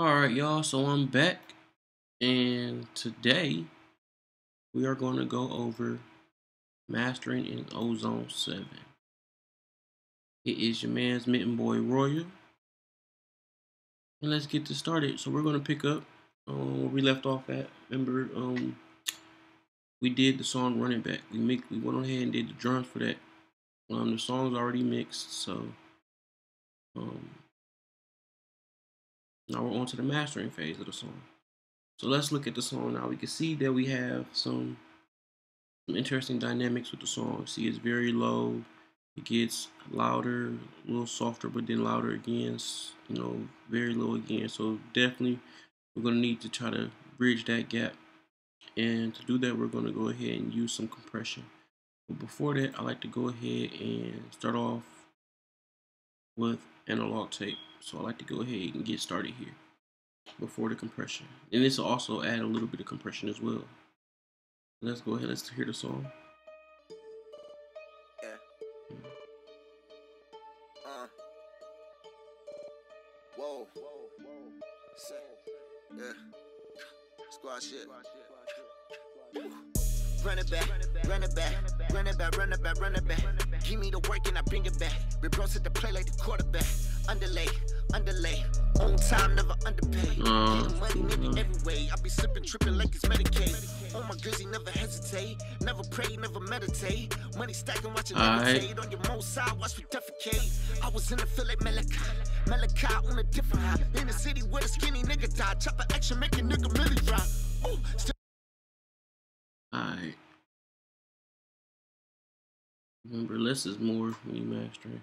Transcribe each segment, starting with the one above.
Alright, y'all, so I'm back, and today we are going to go over mastering in Ozone 7. It is your man's MittenBoy Royal, and let's get this started. So, we're going to pick up um, where we left off at. Remember, um, we did the song Running Back. We make, we went ahead and did the drums for that. Um, the song's already mixed, so um, now we're on to the mastering phase of the song. So let's look at the song now. We can see that we have some, some interesting dynamics with the song. See, it's very low. It gets louder, a little softer, but then louder again. You know, very low again. So definitely, we're gonna need to try to bridge that gap. And to do that, we're gonna go ahead and use some compression. But before that, I like to go ahead and start off with analog tape. So I like to go ahead and get started here before the compression. And this will also add a little bit of compression as well. Let's go ahead, let's hear the song. Yeah. Uh. Run it back, run it back, run it back, run it back, run it back. Give me the work and I bring it back. Play like the quarterback. Underlay, underlay. On time, never underpaid. Uh, money, nigga, every way. I be slipping, tripping like it's Medicaid. On my grizzly, never hesitate. Never pray, never meditate. Money stacking, watching meditate. On your most side, watch me defecate. I was in the field like Malachi. Malachi on a different high. In the city where the skinny nigga died. Chopper action, making nigga really dry. Ooh, Alright. Remember, less is more when you mastering.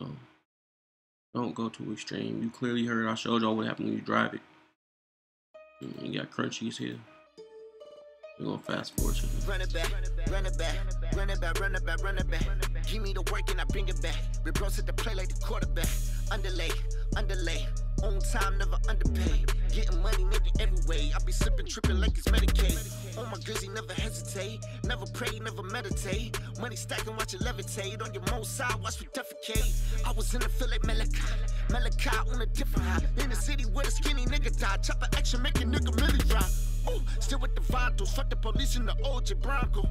So, don't go too extreme. You clearly heard I showed y'all what happened when you drive it. You got crunchies here. We're gonna fast forward to Run it back, run it back, run it back, run it back, run it back. Give me the work and I bring it back. Bros at the play like the quarterback. Underlay, underlay. On time, never underpaid. Getting money, nigga, every way. I be slipping, tripping like it's Medicaid. On my grizzly, never hesitate. Never pray, never meditate. Money stacking, watch it levitate. On your most side, watch me defecate. I was in the field like Malachi. Malachi on a different high. In the city where the skinny nigga died. Chopper action, making nigga really dry. Ooh, still with the vitals. Fuck the police in the OJ Bronco.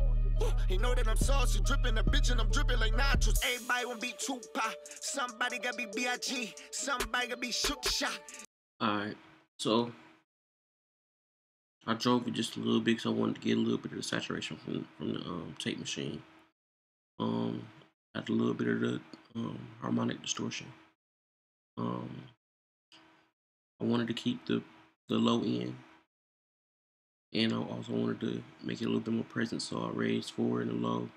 He know that I'm saucy, dripping a bitch and I'm dripping like nachos. Everybody wanna be Tupac. Somebody gotta be B.I.G. Somebody gotta be shook shot. Alright, so I drove it just a little bit because I wanted to get a little bit of the saturation from from the um, tape machine. Um, add a little bit of the um, harmonic distortion. Um, I wanted to keep the the low end and I also wanted to make it a little bit more present, so I raised four in the low,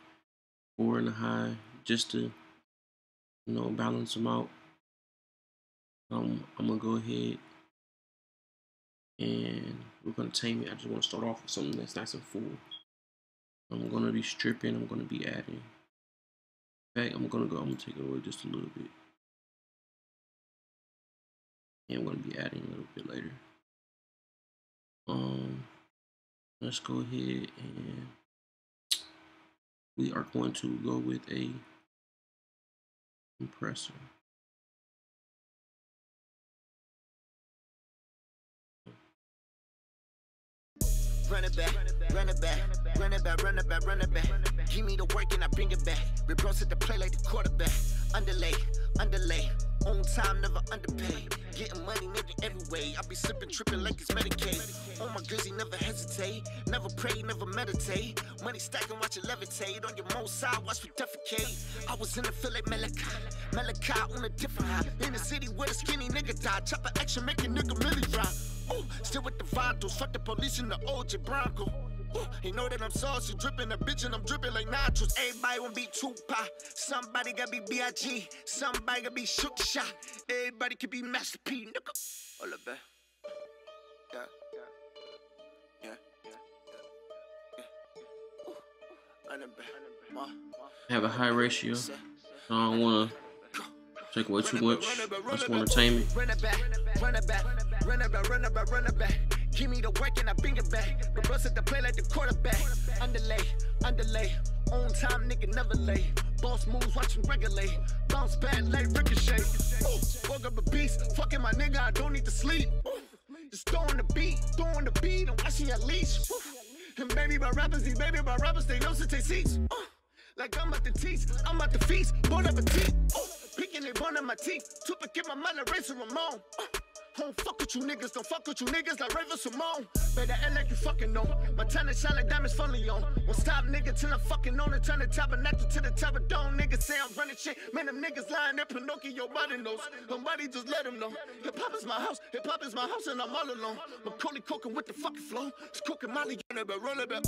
four in the high, just to, you know, balance them out. Um, I'm gonna go ahead and we're gonna tame it. I just want to start off with something that's nice and full. I'm gonna be stripping. I'm gonna be adding. In fact, I'm gonna go. I'm gonna take it away just a little bit, and I'm gonna be adding a little bit later. Um let's go ahead and we are going to go with a compressor. Run it back, run it back, run it back, run it back, run it back. Give me the work and I bring it back. Bros at the play like the quarterback. Underlay, underlay. On time, never underpaid. Getting money, nigga, every way. I be slipping, tripping like it's Medicaid. On my grizzly, never hesitate. Never pray, never meditate. Money stacking, watch it levitate. On your most side, watch me defecate. I was in the field like Malachi. Malachi on a different high. In the city where the skinny nigga died. Chopper action, making nigga really dry. Ooh, still with the vitals. Fuck the police in the OJ Bronco. He know that I'm saucy, dripping a bitch and I'm dripping like nachos. Everybody wanna be Tupac, somebody gotta be B.I.G. Somebody gotta be shook shot. Everybody can be Master P, nigga. All of that. Yeah. Have a high ratio. I don't wanna take away too much. I just wanna tame Give me the work and I bring it back. The bus at the play like the quarterback. Underlay, underlay. On time, nigga, never late. Boss moves, watching regulate. Bounce back like ricochet. Oh, woke up a beast. Fucking my nigga, I don't need to sleep. Just throwing the beat, throwing the beat, I'm watching your leash. And baby, my rappers, these baby, my rappers, they know to take seats. Like I'm about to teach, I'm about to feast. Bon appetit. Oh, picking they bone on my teeth. Tupac get my mind, eraser Ramon. Don't fuck with you niggas, don't fuck with you niggas like Raven-Symoné. Better act like you fucking know. My to shine like diamonds fully on. Won't stop nigga till I'm fucking on it. Trying to tabernacle to the top of dome. Niggas say I'm running shit. Man, them niggas lying there. Pinocchio body knows. Nobody just let them know. Hip hop is my house. Hip hop is my house and I'm all alone. Macaulay cooking with the fucking flow. It's cooking Molly. Run it back, run it back.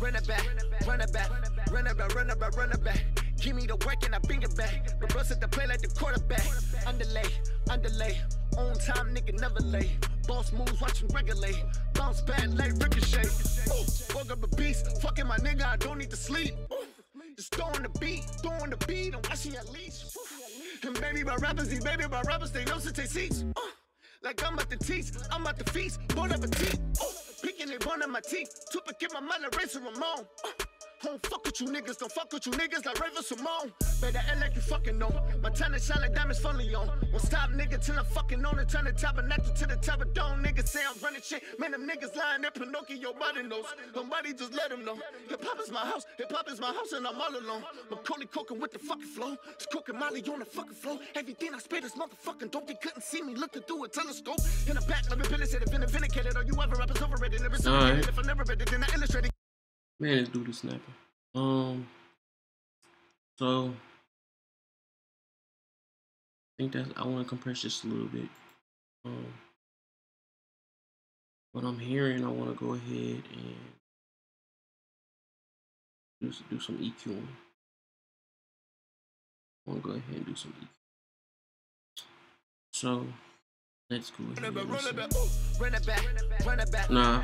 Run it back, run it back, run it back, run it back, run it back. Give me the work and I bring it back. The bus at the play like the quarterback. Underlay, underlay. On time, nigga, never late. Boss moves, watch watching regulate. Bounce back like ricochet. Oh, woke up a beast. Fucking my nigga, I don't need to sleep. Just throwing the beat, throwing the beat. I'm watching at least. And baby, my rappers, these baby, my rappers, they know to take seats. Like I'm about to teach, I'm about to feast. Born Bon appetit. Oh, picking it, bone on my teeth. Tupac get my mind, eraser Ramon. Don't fuck with you niggas, don't fuck with you niggas like Raven-Symoné. Better act like you fucking know. My to shine like diamonds fully on. Won't stop nigga till I'm fucking on it. Turn the tabernacle to the top of dome. Niggas say I'm running shit. Man, them niggas lying there. Pinocchio body knows. Nobody just let them know. Hip hop is my house. Hip hop is my house and I'm all alone. Macaulay cooking with the fucking flow. It's cooking Molly on the fucking flow. Everything I spit is motherfucking dope. They couldn't see me looking through a telescope. In the back, let me pillage it. If been vindicated, or you ever rappers overrated. Never Alright. If I never read it, then I illustrated. Man, this dude is snapping. Um, so I think that I want to compress this a little bit. Um, what I'm hearing, I want to go ahead and do, do some EQing. I want to go ahead and do some EQ. So let's go ahead. Run it and back, run listen. it back, run it back, run it back, Nah.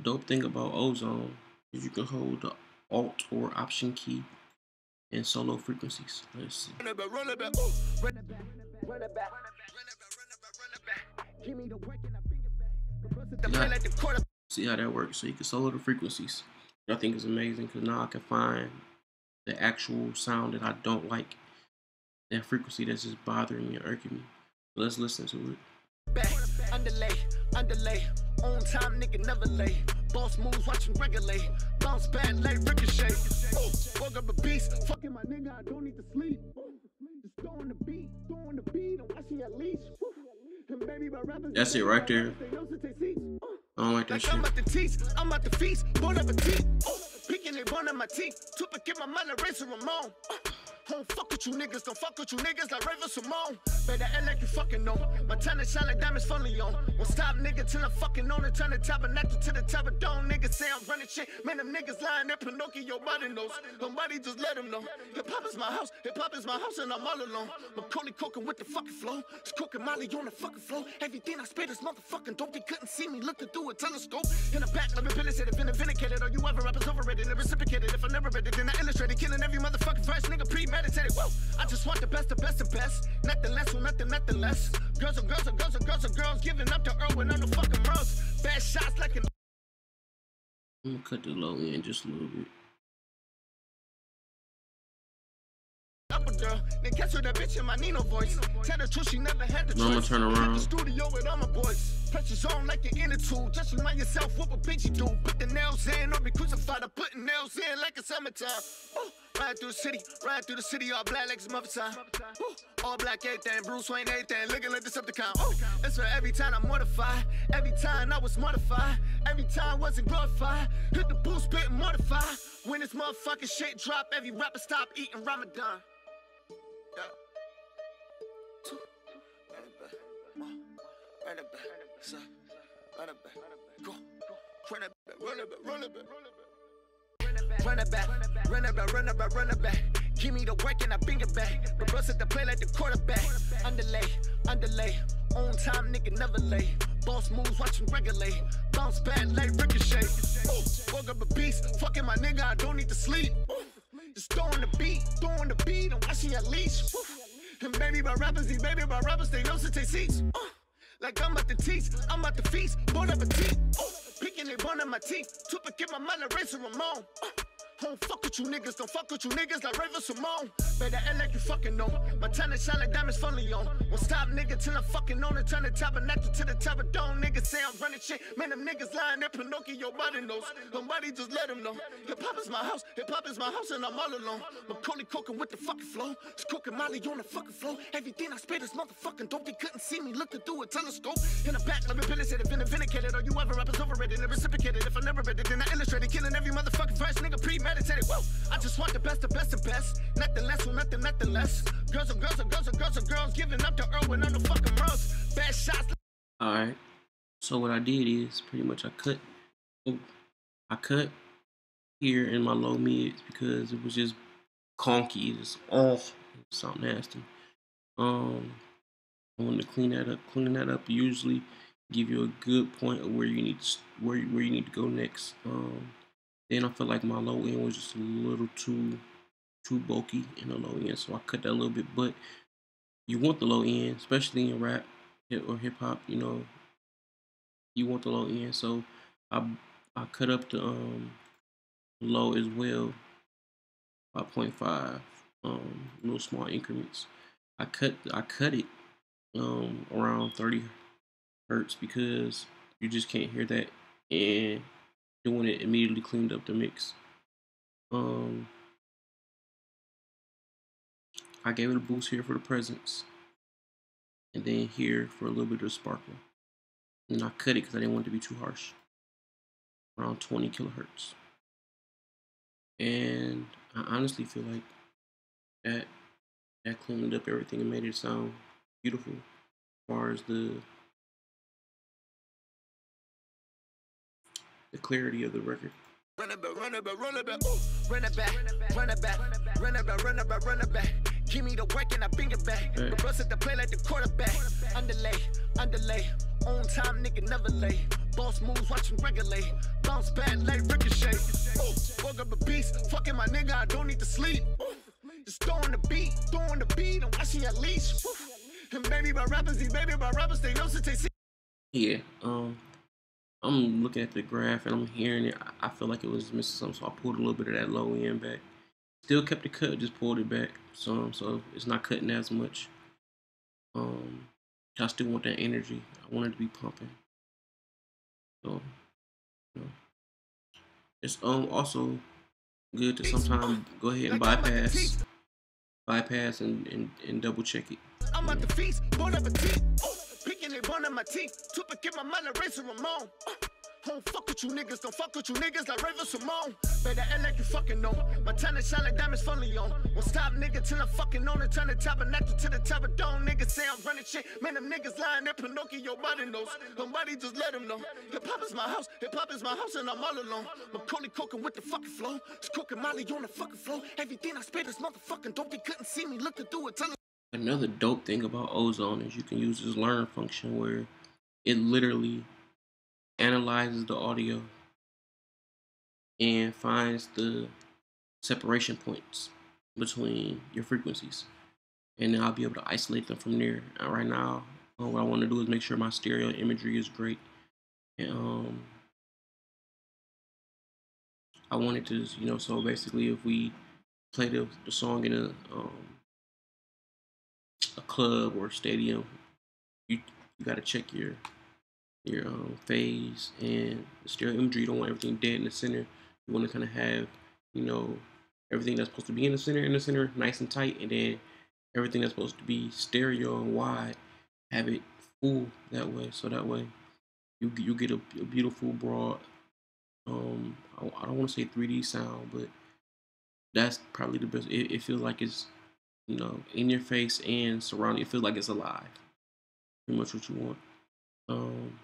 Run it back, run it back. The dope thing about Ozone is you can hold the Alt or Option key in solo frequencies. Let's see. Yeah. like the quarter. See how that works. So you can solo the frequencies. I think is amazing because now I can find the actual sound that I don't like. That frequency that's just bothering me and irking me. So let's listen to it. back, underlay, underlay. On time, nigga, never late. Boss moves, watching regulate. Bounce back like ricochet. Oh, woke up a beast. Fucking my nigga, I don't need to sleep. Oh, just throwing the beat, throwing the beat. I'm watching at least. And baby, my rappers. That's it right there. They know to take seats. Oh. I don't like that shit. I'm about to teach, I'm about to feast. Bon appetit. Oh, picking it, bone on my teeth. Tupac get my mind, eraser Ramon. Don't fuck with you niggas, don't fuck with you niggas like Raven-Symoné. Better act like you fucking know. My to shine like diamonds fully on. Won't stop nigga till I'm fucking on it. Turn the tabernacle to the top of dome. Niggas say I'm running shit. Man, them niggas lying there. Pinocchio body knows. Nobody just let them know. Hip hop is my house, hip hop is my house and I'm all alone. Macaulay cooking with the fucking flow. It's cooking Molly on the fucking flow. Everything I spit is motherfucking dope. They couldn't see me looking through a telescope. In the back, me pillage it. If been vindicated, or you ever rappers overrated and reciprocated. If I never read it, then I illustrated. Killing every motherfucking verse, nigga Whoa, I just want the best, the best, the best. Nothing less, well, nothing, nothing less. Girls and girls and girls and girls and girls giving up to Earl when I'm the fucking bros. Bad shots like an I'm gonna cut the low end just a little bit. girl. Then catch her that bitch in my Nino voice. Tell the truth, she never had the Now I'ma choice. turn Hit around. the studio with all my boys. Like an inner tool. Just remind yourself what a bitch you do. Put the nails in or be crucified. I'm putting nails in like a summertime. Ooh, Ride through the city, ride through the city, all black like it's mother time. Ooh, all black everything, Bruce Wayne everything, looking like Decepticon. Oh, that's for every time I'm mortified, every time I was mortified, every time I wasn't glorified. Hit the boost, spit and mortify. When this motherfucking shit drop, every rapper stop eating Ramadan. Yeah. Run. Run. Run. Run. Run. Run back. Run it back, run it back, run it back, run it back. Give me the work and I bring it back. The bus at the play like the quarterback. Underlay, underlay. On time, nigga, never late. Boss moves, watching regulate. Bounce back like ricochet. Oh, woke up a beast. Fucking my nigga, I don't need to sleep. Just throwing the beat, throwing the beat. I'm watching your leash. And baby, my rappers, these baby, my rappers, they know to take seats. Like I'm about to teach, I'm about to feast. Bon appetit. Oh, picking it, bone on my teeth. Tupac get my mind, eraser Ramon. Oh, Don't fuck with you niggas, don't fuck with you niggas like Raven-Symoné. Better act like you fucking know. My to shine like diamonds fully on. Won't stop nigga till I'm fucking on it. Turn the tabernacle to the top of dome. Niggas say I'm running shit. Man, them niggas lying there. Pinocchio body knows. Nobody just let them know. Hip hop is my house. Hip hop is my house and I'm all alone. Macaulay cooking with the fucking flow. It's cooking Molly on the fucking flow. Everything I spit is motherfucking dope. They couldn't see me looking through a telescope. In the back, it. If been vindicated, Are you ever rappers overrated and reciprocated. If I never read it, then I illustrated. Killing every motherfucking verse, nigga premeditated. Whoa, I just want the best, the best, the best. Nothing less, well, nothing, nothing less. Girls and girls and girls and girls and girls giving up to when I'm the fucking Rose. Bad shots. All right. So what I did is pretty much I cut, I cut here in my low mids because it was just conky. It was off. It sound nasty. Um, I wanted to clean that up. Cleaning that up usually give you a good point of where you need to, where where you need to go next. Um, then I felt like my low end was just a little too too bulky in the low end, so I cut that a little bit. But you want the low end, especially in rap or hip hop. You know, you want the low end, so I I cut up the um low as well by 0.5 um little small increments. I cut I cut it um around 30 hertz because you just can't hear that and doing it immediately cleaned up the mix. Um I gave it a boost here for the presence. And then here for a little bit of sparkle. And I cut it because I didn't want it to be too harsh. Around 20 kilohertz. And I honestly feel like that that cleaned up everything and made it sound beautiful as far as the the clarity of the record. Run it back, run it back, run it back, run it back, run it back, run it back, run it back, run it back. Give me the work and I bring it back. Hey. The bus at the play like the quarterback. Underlay, underlay, on time nigga never late. Boss moves, watching regulate. Bounce back like ricochet. Woke up a beast, fucking my nigga, I don't need to sleep. Oh, Just throwing the beat, throwing the beat, I'm watching your leash. Woo. And baby, my rappers, these baby, my rappers, they know since they see. Yeah, um, I'm looking at the graph and I'm hearing it. I- feel like it was missing something, so I pulled a little bit of that low end back. Still kept the cut, just pulled it back some, so it's not cutting as much. Um, I still want that energy. I want it to be pumping. So, you know, it's um also good to sometimes go ahead and Like I'm at the bypass, bypass and, and, and double check it. I'm at the feast, bon appetit. Bone in my teeth. Tupac in my mind, erasing Ramon. Oh, don't fuck with you niggas, don't fuck with you niggas like Raven-Symoné. Better act like you fucking know. My to shine like diamonds fully on. Won't stop nigga till I'm fucking on it. Turn the tabernacle to the top of dome. Niggas say I'm running shit. Man, them niggas lying there. Pinocchio body knows. Nobody just let them know. Hip hop is my house, hip hop is my house, and I'm all alone. Macaulay cooking with the fucking flow. Just cooking Molly on the fucking flow. Everything I spit is motherfucking dope. They couldn't see me looking through it. Another dope thing about Ozone is you can use this learn function where it literally analyzes the audio and finds the separation points between your frequencies. And then I'll be able to isolate them from there. And right now, uh, what I want to do is make sure my stereo imagery is great. And um, I wanted to, you know, so basically if we play the, the song in a um, a club or a stadium, you you got to check your your um, phase and the stereo imagery. You don't want everything dead in the center. You want to kind of have you know everything that's supposed to be in the center in the center, nice and tight, and then everything that's supposed to be stereo and wide, have it full that way. So that way you you get a, a beautiful broad. Um, I, I don't want to say 3D sound, but that's probably the best. It, it feels like it's you know, in your face and surrounding. It feels like it's alive. Pretty much what you want. Um,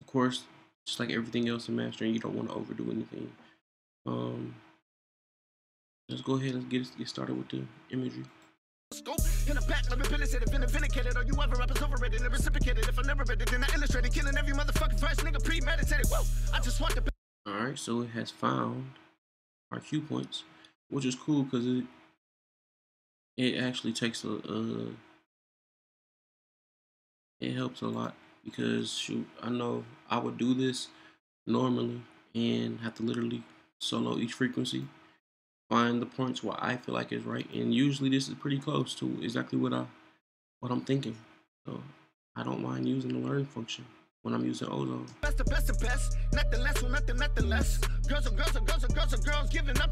of course, just like everything else in mastering, you don't want to overdo anything. Um, let's go ahead and get get started with the imagery. In the back, let me finish it. If been vindicated, or you ever rappers overrated and reciprocated. If I never read it, then I illustrated. Killing every motherfucking verse, nigga premeditated. Whoa, I just want the All right, so it has found our cue points, which is cool because it it actually takes a, a it helps a lot because shoot, I know I would do this normally and have to literally solo each frequency, find the points where I feel like is right, and usually this is pretty close to exactly what I what I'm thinking. So I don't mind using the learn function when I'm using Ozone.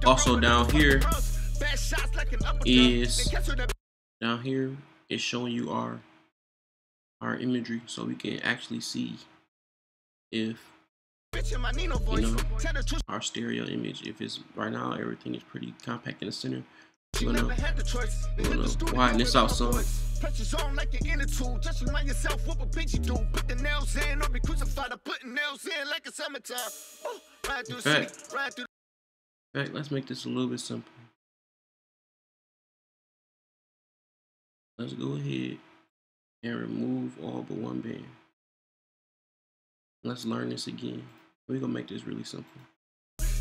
Also down here is down here is showing you our our imagery so we can actually see if you know our stereo image if it's right now everything is pretty compact in the center we're gonna, we're gonna widen this out some Pressures on like an inner tool. Just remind yourself what a bitch you do. Put the nails in or be crucified. I put nails in like a summertime. Oh, ride through the city, ride through. In fact, let's make this a little bit simple. Let's go ahead and remove all but one band. Let's learn this again. We're gonna make this really simple.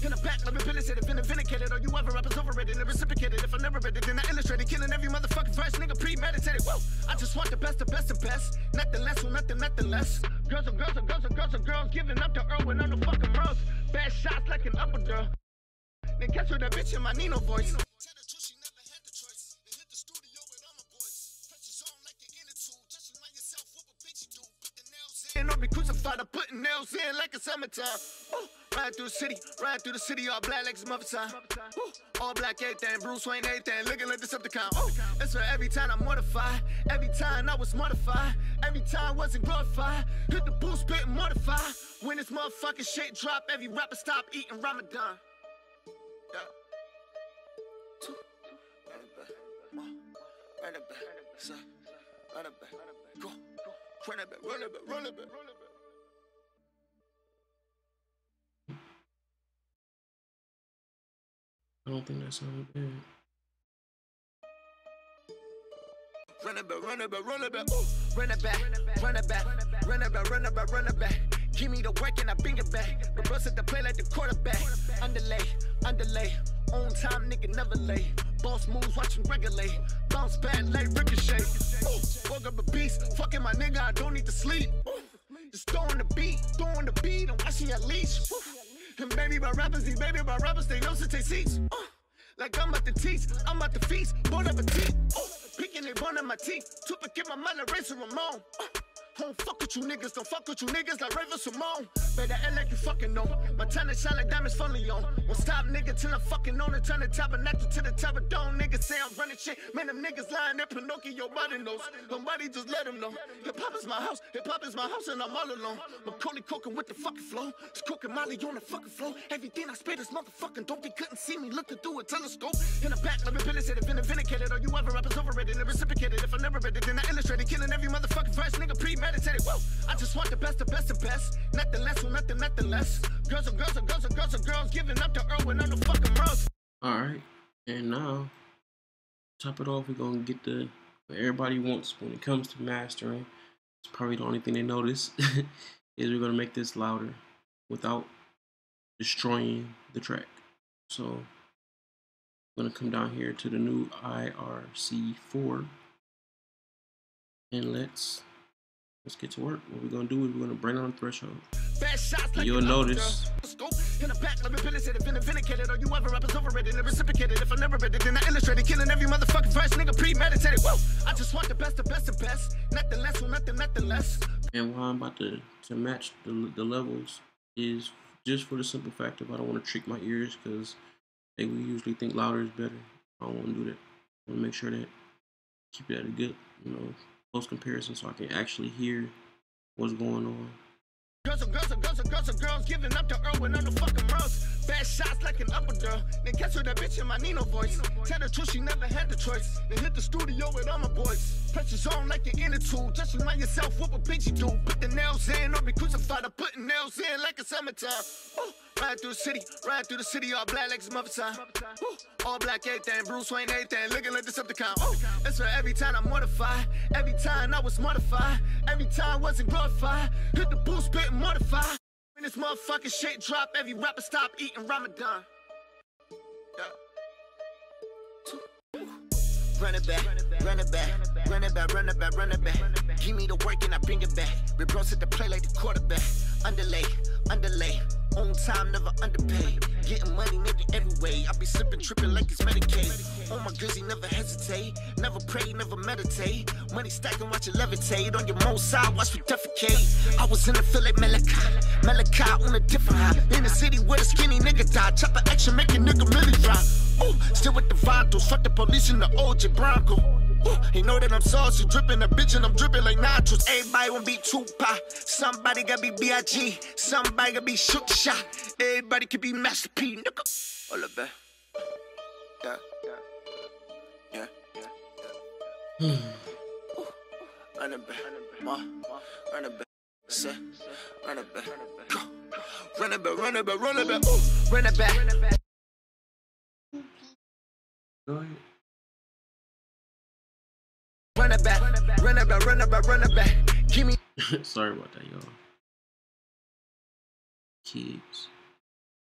In the back. Been vindicated, or you ever overrated and reciprocated. If I never read it, then I illustrated. Killing every motherfucking nigga premeditated. Whoa, I just want the best, the best, best. Nothing less, well, nothing, nothing less. Girls and girls and girls and girls and girls giving up to the fucking roast. Bad shots like an upper girl. Then catch that bitch in my Nino voice. And I'll be crucified, I'm putting nails in like a summertime. Ooh, ride through the city, ride through the city, all black like some other time. Ooh, all black everything, Bruce Wayne everything, looking like Decepticon. Ooh, that's for every time I'm mortified, every time I was mortified, every time wasn't glorified. Hit the boost, spit and mortify. When this motherfucking shit drop, every rapper stop eating Ramadan. Yeah. It back, uh, run it back, go. Run it back, run it back, run it back. I don't think that sounded bad. Run it back, run it back, run it back, run it back, run it back, run it back, run it back, run it back. Give me the work and I bring it back. The bus at the play like the quarterback. Underlay, underlay, on time, nigga never late. Boss moves, watch him regulate. Bounce back like ricochet. Ooh, woke up a beast. Fucking my nigga, I don't need to sleep. Just throwing the beat, throwing the beat, I'm watching your leash. And baby, my rappers, these baby, my rappers, they know to take seats. Ooh, like I'm at the teach, I'm at the feast. Bon appetit. Ooh, picking it, one of my teeth. Tupac, get my mind, erasing Ramon. Ooh, don't fuck with you niggas, don't fuck with you niggas like Raven-Symoné. Better act like you fucking know. My tennis shine like diamonds fully on. Won't stop nigga till I'm fucking on it. Turn the tabernacle to the top of dome. Niggas say I'm running shit. Man, them niggas lying there. Pinocchio body knows. Nobody just let them know. Hip hop is my house. Hip hop is my house and I'm all alone. Macaulay cooking with the fucking flow. It's cooking Molly on the fucking flow. Everything I spit is motherfucking dope. They couldn't see me looking through a telescope. In the back, let me finish it. Been vindicated, or you ever rappers overrated and reciprocated. If I never read it, then I illustrated. Killing every motherfucking verse. Nigga premeditated. Whoa. I just want the best, the best, the best. Nothing less, well, nothing, nothing less. Girls and girls and girls and girls and girls giving up to Irwin on the fucking roast. All right, and now top it off. We're gonna get the what everybody wants when it comes to mastering. It's probably the only thing they notice is we're gonna make this louder without destroying the track. So I'm gonna come down here to the new IRC4 and let's Let's get to work. What we're gonna do is we're gonna bring on the threshold. You'll notice. In the back, let me finish it. If been vindicated, or you ever rappers overrated and reciprocated. If I never read it, then I illustrated. Killing every motherfucking verse, nigga premeditated. Whoa, I just want the best, the best, the best. Nothing less, well, nothing, nothing less. And why I'm about to to match the the levels is just for the simple fact of I don't want to trick my ears because they we usually think louder is better. I don't want to do that. I want to make sure that keep it at a good, you know, close comparison so I can actually hear what's going on. Girls and girls and girls and girls and girls giving up fucking. Bad shots like an upper girl. Then catch her that bitch in my Nino voice. Tell the truth, she never had the choice. Then hit the studio with all my boys. Pressures on like an inner tube. Just remind yourself what a bitch you do. Put the nails in or be crucified. I'm putting nails in like a summertime. Ooh. Ride through the city, ride through the city, all black like some other time. Ooh, all black everything, Bruce Wayne everything, looking like Decepticon. Ooh, that's for every time I'm mortified, every time I was mortified, every time wasn't glorified. Hit the boost, spit and mortify. When this motherfucking shit drop, every rapper stop eating Ramadan. Run it back, run it back, run it back, run it back, run it back. Give me the work and I bring it back. Rip at the play like the quarterback. Underlay, underlay On time, never underpaid. Getting money, maybe every way. I be slipping, tripping like it's Medicaid. On my grizzly, never hesitate. Never pray, never meditate. Money stacking, watch it levitate. On your most side, watch me defecate. I was in the field like Malachi. On a different high. In the city where the skinny nigga die. Chopper action, make a nigga really drop. Ooh, still with the vitals. Fuck the police in the OJ Bronco. He know that I'm saucy, dripping a bitch and I'm dripping like nachos. Everybody wanna be Tupac, somebody gotta be B.I.G., somebody gotta be shoot shot. Everybody can be Master P, nigga. All of that. Yeah, yeah, yeah, yeah. Run it back, ma, run it back, say, run it back, go. Run it back, run it back, run it back, ooh, run it back. Go ahead. Run it back, run it back, run it back, run it back. Keep me Sorry about that, y'all. Kids.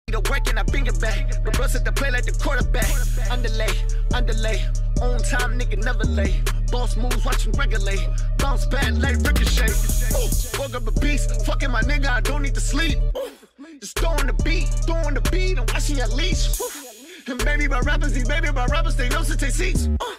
the work and I bring it back. The bus at the play like the quarterback. Underlay, underlay. On time, nigga, never late. Boss moves, watching regulate. Bounce back like ricochet. Ooh, woke up a beast. Fucking my nigga, I don't need to sleep. Ooh, just throwing the beat, throwing the beat. I'm watching at least. Ooh, and baby, my rappers, these baby, my rappers, they know to take seats. Ooh,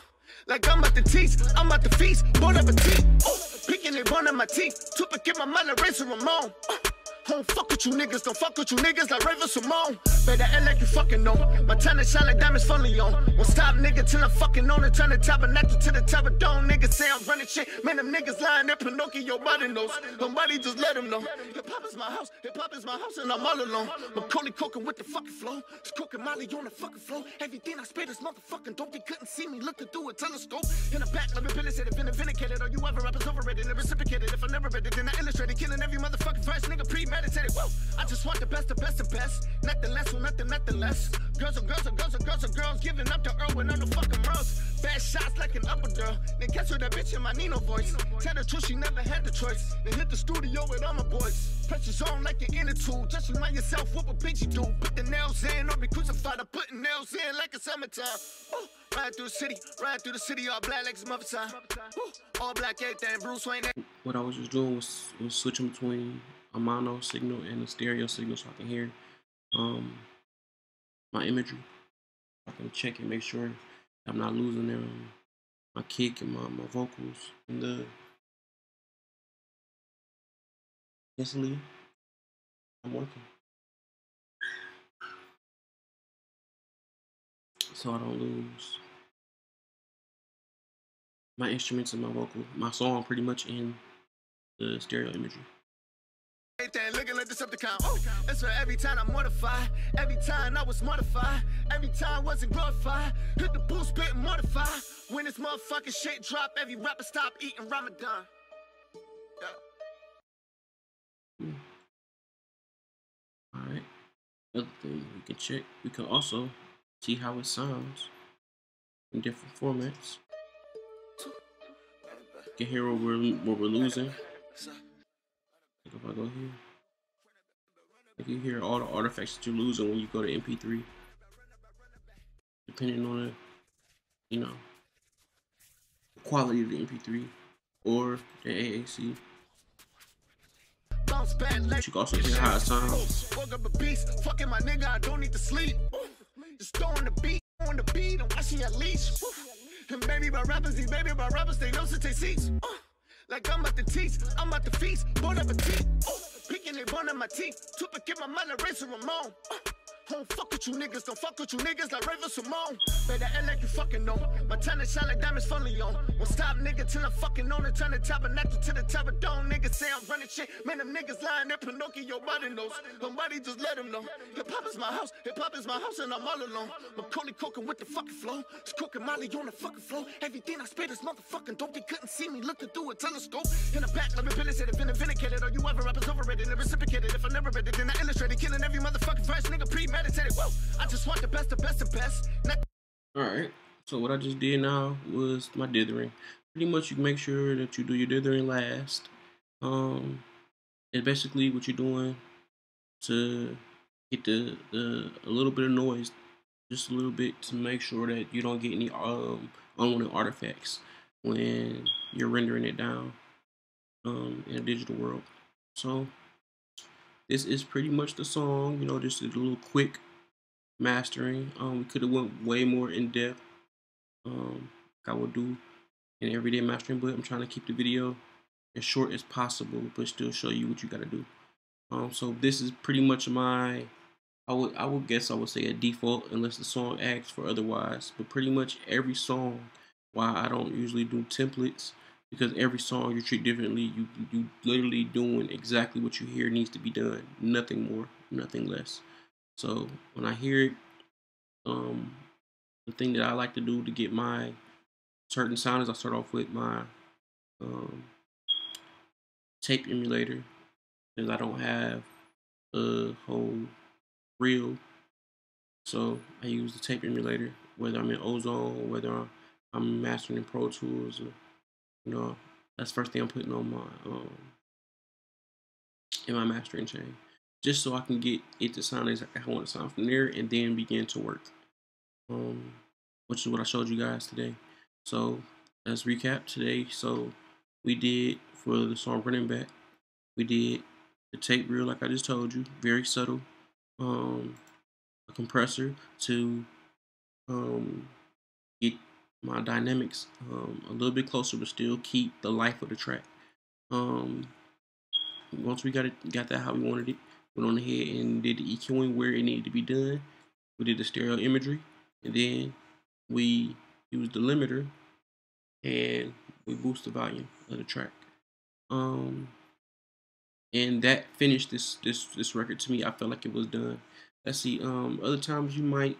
like I'm at the teeth, I'm at the feast. Bon appetit. Ooh, picking it, one of my teeth. Tupac in my mind, erasing Ramon. Ooh, uh, don't fuck with you niggas, don't fuck with you niggas like Raven-Symoné. Better act like you fucking know. My time to shine like diamonds fully on. Won't stop nigga till I'm fucking on it. Turn the tabernacle to the top of dome. Niggas say I'm running shit. Man, them niggas lying there. Pinocchio body knows. Nobody just let him know. Hip hop is my house, hip hop is my house, and I'm all alone. Macaulay cooking with the fucking flow. Just cooking Molly on the fucking flow. Everything I spit is motherfucking dope. They couldn't see me looking through a telescope. In the back, me finish it. Been vindicated, or you ever rappers overrated and reciprocated. If I never read it, then I illustrated. Killing every motherfucking verse, nigga premeditated. Whoa, I just want the best, the best, the best. Not Nothing less, well, nothing, nothing less. Girls and girls and girls and girls and girls giving up to Earl on the fucking rose. Bad shots like an upper girl. Then catch her that bitch in my Nino voice. Tell the truth, she never had the choice. Then hit the studio with all my boys. Pressure's on like an inner tool. Just remind yourself what a bitch you do. Put the nails in or be crucified. I'm putting nails in like a summertime. Ooh, Ride through the city, ride through the city, all black like it's mother time. Ooh, All black everything, Bruce Wayne. What I was just doing was, was switching between a mono signal and a stereo signal so I can hear um my imagery. I can check and make sure I'm not losing them, my kick and my, my vocals in the instantly I'm working. So I don't lose my instruments and my vocal, my song pretty much in the stereo imagery. Oh, that's for every time I'm. Every time I was mortified. Every time wasn't glorified. Hit the boost, spit and mortify. When this motherfucking shit drop, every rapper stop eating Ramadan. Yeah. Alright. Other thing we can check, we can also see how it sounds in different formats. Can hear what we're, what we're losing. Like if I go here, you hear all the artifacts that you're losing when you go to MP3. Depending on the, you know, the quality of the MP3 or the AAC. Bounce You can also hear how it sounds. Woke up a beast, fucking my nigga, I don't need to sleep. Just throwing the beat, throwing the beat, I'm watching at least. And baby, my rappers, these baby, my rappers, they know to take seats. Like I'm at the teeth, I'm at the feast, bon appetit. Picking it, one of my teeth. Tupac in my mind, erasing Ramon. Uh, don't fuck with you niggas, don't fuck with you niggas like Raven-Symoné. Better act like you fucking know. My time shine like diamonds fully on. Won't stop nigga till I'm fucking on it. Turn the tabernacle to the top of dome. Niggas say I'm running shit. Man, them niggas lying there. Pinocchio body knows. Nobody just let him know. Hip hop is my house, hip hop is my house, and I'm all alone. Macaulay cooking with the fucking flow. Just cooking Molly on the fucking flow. Everything I spit is motherfucking dope. They couldn't see me looking through a telescope. In the back, let me finish it. Been vindicated, Are you ever rappers overrated and reciprocated. If I never read it, then I illustrated. Killing every motherfucking verse, nigga premeditated. Whoa, I just want the best, the best, the best. Not Alright, so what I just did now was my dithering. Pretty much you make sure that you do your dithering last. Um, it's basically what you're doing to get the, the a little bit of noise, just a little bit to make sure that you don't get any um unwanted artifacts when you're rendering it down um in a digital world. So this is pretty much the song. You know, just a little quick mastering. Um, we could have went way more in depth. Um, like I would do in everyday mastering, but I'm trying to keep the video as short as possible, but still show you what you got to do. Um, so this is pretty much my, I would I would guess I would say a default unless the song asks for otherwise. But pretty much every song, why I don't usually do templates because every song you treat differently. You you literally doing exactly what you hear needs to be done, nothing more, nothing less. So when I hear it, um, the thing that I like to do to get my certain sound is I start off with my um, tape emulator because I don't have a whole reel. So I use the tape emulator, whether I'm in Ozone whether I'm mastering in Pro Tools. Or, you know, that's first thing I'm putting on my um, in my mastering chain, just so I can get it to sound as I want to sound from there, and then begin to work. Um, which is what I showed you guys today. So let's recap today. So we did for the song Running Back, we did the tape reel like I just told you, very subtle. Um, a compressor to um, get my dynamics um, a little bit closer, but still keep the life of the track. Um, once we got it, got that how we wanted it, went on ahead and did the EQing where it needed to be done. We did the stereo imagery, and then we used the limiter and we boost the volume of the track. Um, and that finished this this this record to me. I felt like it was done. Let's see. Um, other times you might,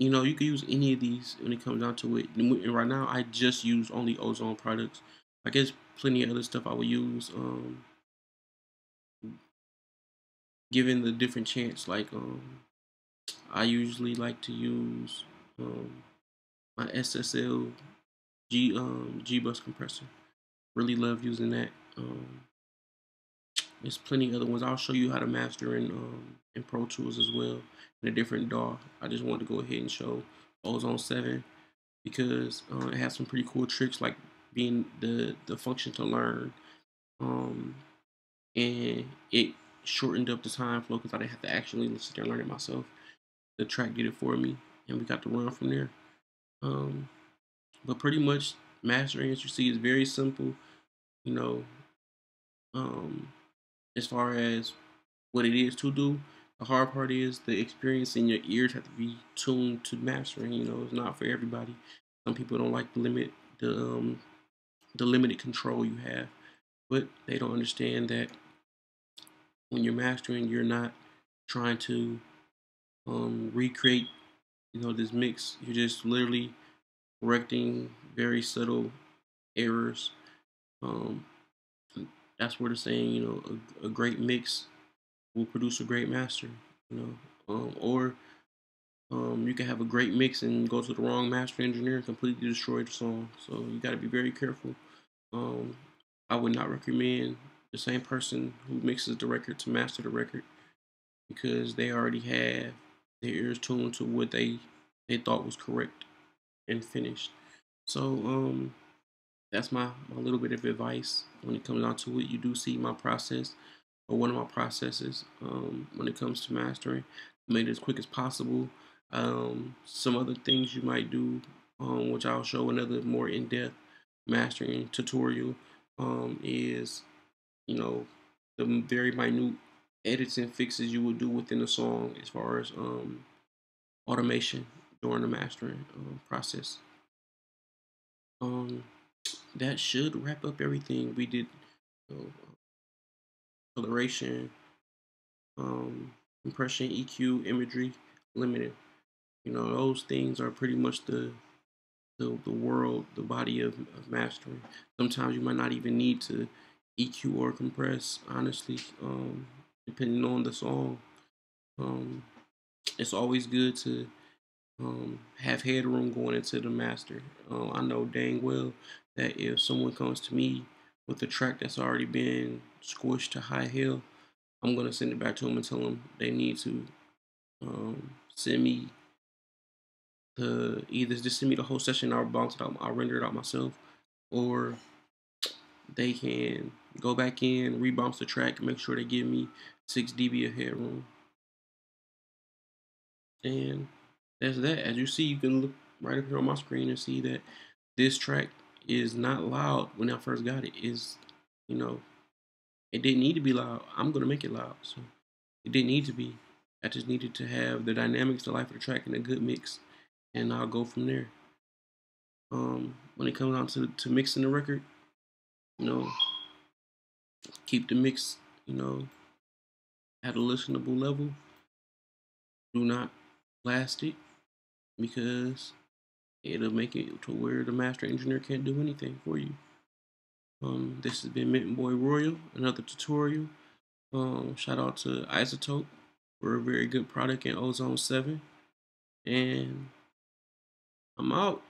you know, you can use any of these when it comes down to it. And right now, I just use only Ozone products. I guess plenty of other stuff I would use. Um, given the different chance, like um, I usually like to use um my SSL G um G bus compressor. Really love using that. Um, there's plenty of other ones. I'll show you how to master in um, in Pro Tools as well in a different DAW. I just wanted to go ahead and show Ozone 7 because uh, it has some pretty cool tricks like being the the function to learn, um, and it shortened up the time flow because I didn't have to actually sit there and learn it myself. The track did it for me, and we got to run from there. Um, but pretty much mastering, as you see, is very simple. You know, um, as far as what it is to do. The hard part is the experience in your ears have to be tuned to mastering. You know, it's not for everybody. Some people don't like the limit, the um, the limited control you have, but they don't understand that when you're mastering, you're not trying to um, recreate, you know, this mix. You're just literally correcting very subtle errors um, that's where the saying, you know, a, a great mix will produce a great master, you know, um, or um, you can have a great mix and go to the wrong master engineer and completely destroy the song. So you got to be very careful. Um, I would not recommend the same person who mixes the record to master the record because they already have their ears tuned to what they they thought was correct and finished. So um, that's my, my little bit of advice when it comes down to it. You do see my process or one of my processes um, when it comes to mastering. Made it as quick as possible. Um, some other things you might do, um, which I'll show another more in-depth mastering tutorial, um, is you know the very minute edits and fixes you will do within the song as far as um, automation during the mastering um, process. Um, that should wrap up everything we did. Know, coloration, um, compression, EQ, imagery, limited. You know, those things are pretty much the the, the world, the body of, of mastering. Sometimes you might not even need to EQ or compress, honestly, um, depending on the song. Um, it's always good to um, have headroom going into the master. Uh, I know dang well that if someone comes to me with a track that's already been squished to high hill, I'm gonna send it back to them and tell them they need to um, send me the either just send me the whole session. I'll bounce it out. I'll render it out myself, or they can go back in, rebounce the track, make sure they give me 6 dB of headroom. And that's that. As you see, you can look right up here on my screen and see that this track is not loud when I first got it. Is you know, it didn't need to be loud. I'm gonna make it loud. So it didn't need to be. I just needed to have the dynamics, the life of the track, and a good mix, and I'll go from there. Um, when it comes down to to mixing the record, you know, keep the mix, you know, at a listenable level. Do not blast it because it'll make it to where the master engineer can't do anything for you. Um, this has been MittenBoy Royal, another tutorial. Um, shout out to iZotope for a very good product in Ozone 7. And I'm out.